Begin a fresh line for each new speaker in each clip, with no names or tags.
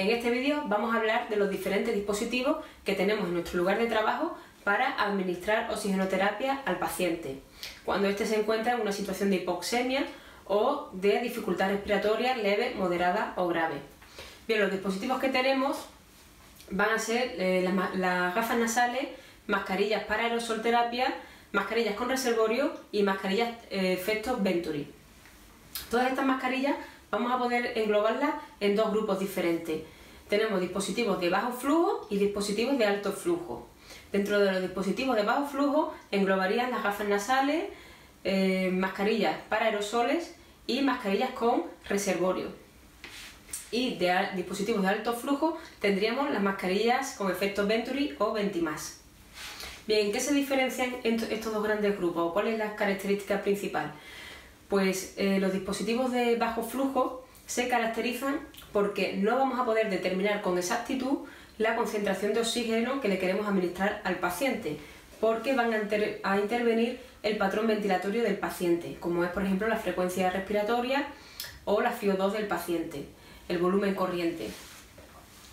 En este vídeo vamos a hablar de los diferentes dispositivos que tenemos en nuestro lugar de trabajo para administrar oxigenoterapia al paciente, cuando éste se encuentra en una situación de hipoxemia o de dificultad respiratoria leve, moderada o grave. Bien, los dispositivos que tenemos van a ser eh, las, gafas nasales, mascarillas para aerosolterapia, mascarillas con reservorio y mascarillas eh, efectos Venturi. Todas estas mascarillas vamos a poder englobarlas en dos grupos diferentes. Tenemos dispositivos de bajo flujo y dispositivos de alto flujo. Dentro de los dispositivos de bajo flujo englobarían las gafas nasales, eh, mascarillas para aerosoles y mascarillas con reservorio. Y de dispositivos de alto flujo tendríamos las mascarillas con efecto Venturi o Ventimas. Bien, ¿qué se diferencian estos dos grandes grupos? ¿Cuál es la característica principal? Pues eh, los dispositivos de bajo flujo se caracterizan porque no vamos a poder determinar con exactitud la concentración de oxígeno que le queremos administrar al paciente, porque van a, intervenir el patrón ventilatorio del paciente, como es por ejemplo la frecuencia respiratoria o la FIO2 del paciente, el volumen corriente.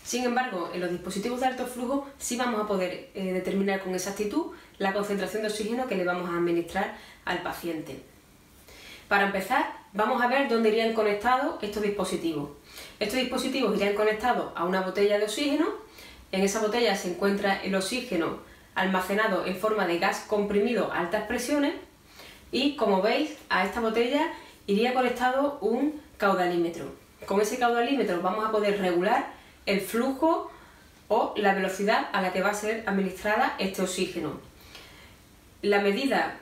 Sin embargo, en los dispositivos de alto flujo sí vamos a poder eh, determinar con exactitud la concentración de oxígeno que le vamos a administrar al paciente. Para empezar, vamos a ver dónde irían conectados estos dispositivos. Estos dispositivos irían conectados a una botella de oxígeno. En esa botella se encuentra el oxígeno almacenado en forma de gas comprimido a altas presiones y como veis a esta botella iría conectado un caudalímetro. Con ese caudalímetro vamos a poder regular el flujo o la velocidad a la que va a ser administrada este oxígeno. La medida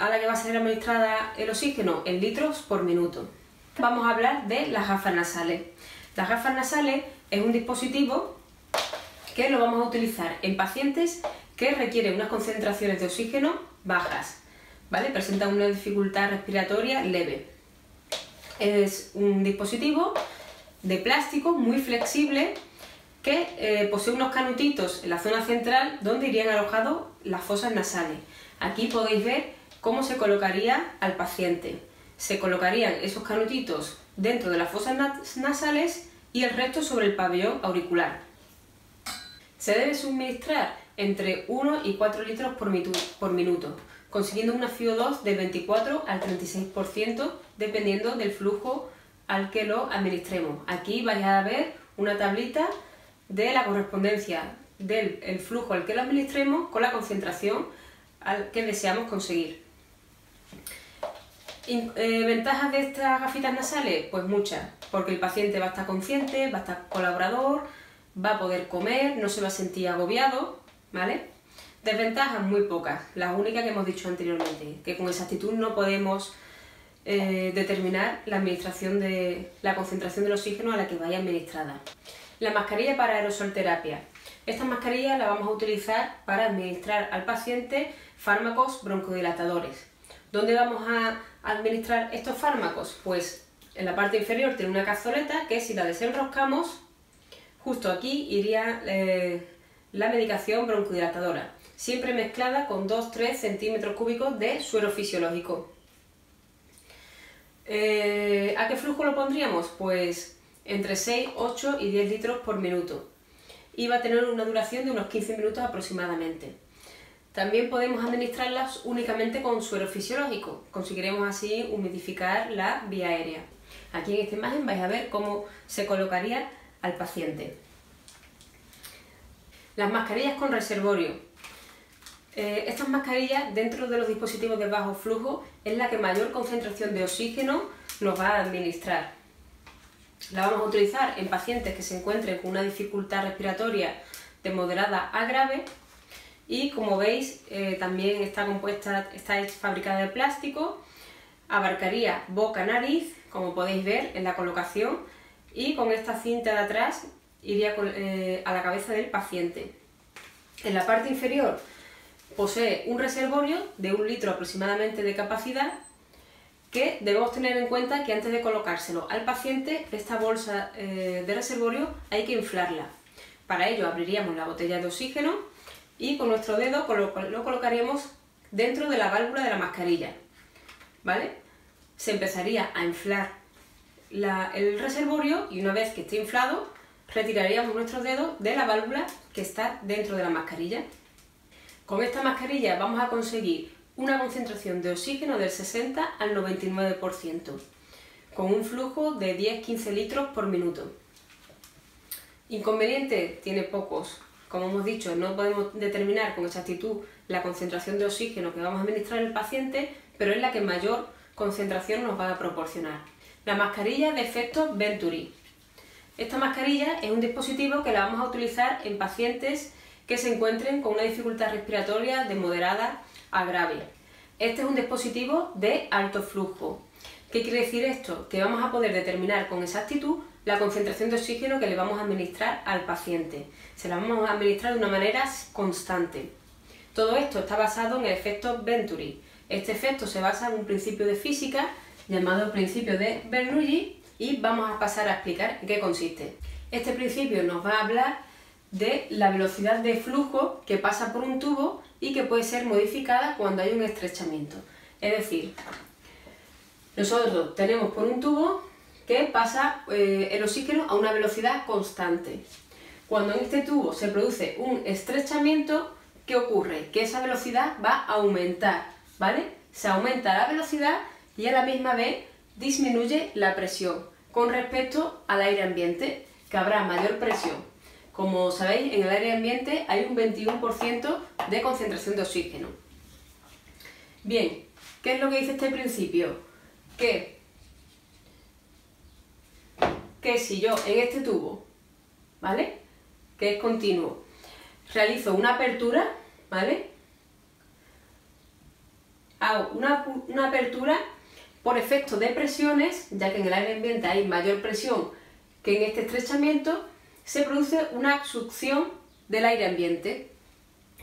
a la que va a ser administrada el oxígeno en litros por minuto. Vamos a hablar de las gafas nasales. Las gafas nasales es un dispositivo que lo vamos a utilizar en pacientes que requieren unas concentraciones de oxígeno bajas, ¿vale? Presentan una dificultad respiratoria leve. Es un dispositivo de plástico muy flexible que eh, posee unos canutitos en la zona central donde irían alojados las fosas nasales. Aquí podéis ver ¿Cómo se colocaría al paciente? Se colocarían esos canutitos dentro de las fosas nasales y el resto sobre el pabellón auricular. Se debe suministrar entre 1 y 4 litros por, minuto, consiguiendo una FIO2 del 24 al 36% dependiendo del flujo al que lo administremos. Aquí vais a ver una tablita de la correspondencia del flujo al que lo administremos con la concentración que deseamos conseguir. Eh, ¿Ventajas de estas gafitas nasales? Pues muchas, porque el paciente va a estar consciente, va a estar colaborador, va a poder comer, no se va a sentir agobiado, ¿vale? Desventajas muy pocas, las únicas que hemos dicho anteriormente, que con exactitud no podemos eh, determinar la administración de la concentración del oxígeno a la que vaya administrada. La mascarilla para aerosolterapia. Esta mascarilla la vamos a utilizar para administrar al paciente fármacos broncodilatadores. ¿Dónde vamos a administrar estos fármacos? Pues en la parte inferior tiene una cazoleta que si la desenroscamos, justo aquí iría eh, la medicación broncodilatadora, siempre mezclada con 2-3 centímetros cúbicos de suero fisiológico. Eh, ¿A qué flujo lo pondríamos? Pues entre 6, 8 y 10 litros por minuto. Y va a tener una duración de unos 15 minutos aproximadamente. También podemos administrarlas únicamente con suero fisiológico. Conseguiremos así humidificar la vía aérea. Aquí en esta imagen vais a ver cómo se colocaría al paciente. Las mascarillas con reservorio. Eh, estas mascarillas dentro de los dispositivos de bajo flujo es la que mayor concentración de oxígeno nos va a administrar. La vamos a utilizar en pacientes que se encuentren con una dificultad respiratoria de moderada a grave y como veis eh, también está compuesta, está fabricada de plástico, abarcaría boca, nariz, como podéis ver en la colocación y con esta cinta de atrás iría eh, a la cabeza del paciente. En la parte inferior posee un reservorio de un litro aproximadamente de capacidad que debemos tener en cuenta que antes de colocárselo al paciente, esta bolsa eh, de reservorio hay que inflarla. Para ello abriríamos la botella de oxígeno y con nuestro dedo lo colocaríamos dentro de la válvula de la mascarilla. ¿Vale? Se empezaría a inflar el reservorio y una vez que esté inflado retiraríamos nuestros dedos de la válvula que está dentro de la mascarilla. Con esta mascarilla vamos a conseguir una concentración de oxígeno del 60 al 99%, con un flujo de 10-15 litros por minuto. Inconveniente tiene pocos. Como hemos dicho, no podemos determinar con exactitud la concentración de oxígeno que vamos a administrar al paciente, pero es la que mayor concentración nos va a proporcionar. La mascarilla de efecto Venturi. Esta mascarilla es un dispositivo que la vamos a utilizar en pacientes que se encuentren con una dificultad respiratoria de moderada a grave. Este es un dispositivo de alto flujo. ¿Qué quiere decir esto? Que vamos a poder determinar con exactitud la concentración de oxígeno que le vamos a administrar al paciente. Se la vamos a administrar de una manera constante. Todo esto está basado en el efecto Venturi. Este efecto se basa en un principio de física llamado principio de Bernoulli y vamos a pasar a explicar en qué consiste. Este principio nos va a hablar de la velocidad de flujo que pasa por un tubo y que puede ser modificada cuando hay un estrechamiento. Es decir, nosotros tenemos por un tubo que pasa eh, el oxígeno a una velocidad constante. Cuando en este tubo se produce un estrechamiento, ¿qué ocurre? Que esa velocidad va a aumentar, ¿vale? Se aumenta la velocidad y a la misma vez disminuye la presión con respecto al aire ambiente, que habrá mayor presión. Como sabéis, en el aire ambiente hay un 21% de concentración de oxígeno. Bien, ¿qué es lo que dice este principio? Que que si yo en este tubo, ¿vale? Que es continuo, realizo una apertura, ¿vale? Hago una, una apertura por efecto de presiones, ya que en el aire ambiente hay mayor presión que en este estrechamiento, se produce una succión del aire ambiente,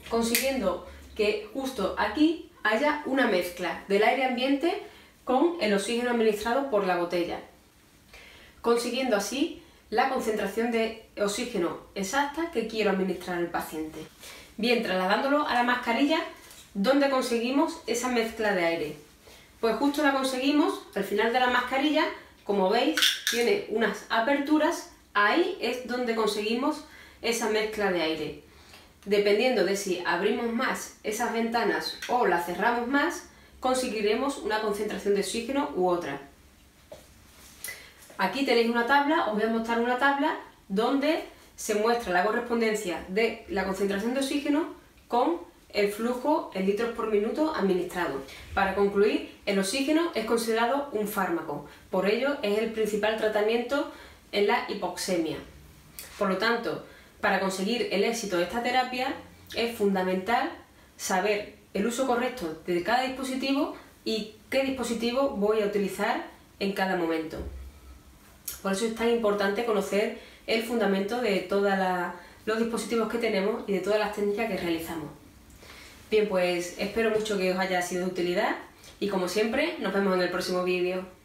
consiguiendo que justo aquí haya una mezcla del aire ambiente con el oxígeno administrado por la botella consiguiendo así la concentración de oxígeno exacta que quiero administrar al paciente. Bien, trasladándolo a la mascarilla, ¿dónde conseguimos esa mezcla de aire? Pues justo la conseguimos al final de la mascarilla, como veis, tiene unas aperturas, ahí es donde conseguimos esa mezcla de aire. Dependiendo de si abrimos más esas ventanas o las cerramos más, conseguiremos una concentración de oxígeno u otra. Aquí tenéis una tabla, os voy a mostrar una tabla donde se muestra la correspondencia de la concentración de oxígeno con el flujo en litros por minuto administrado. Para concluir, el oxígeno es considerado un fármaco, por ello es el principal tratamiento en la hipoxemia. Por lo tanto, para conseguir el éxito de esta terapia es fundamental saber el uso correcto de cada dispositivo y qué dispositivo voy a utilizar en cada momento. Por eso es tan importante conocer el fundamento de todos los dispositivos que tenemos y de todas las técnicas que realizamos. Bien, pues espero mucho que os haya sido de utilidad y como siempre nos vemos en el próximo vídeo.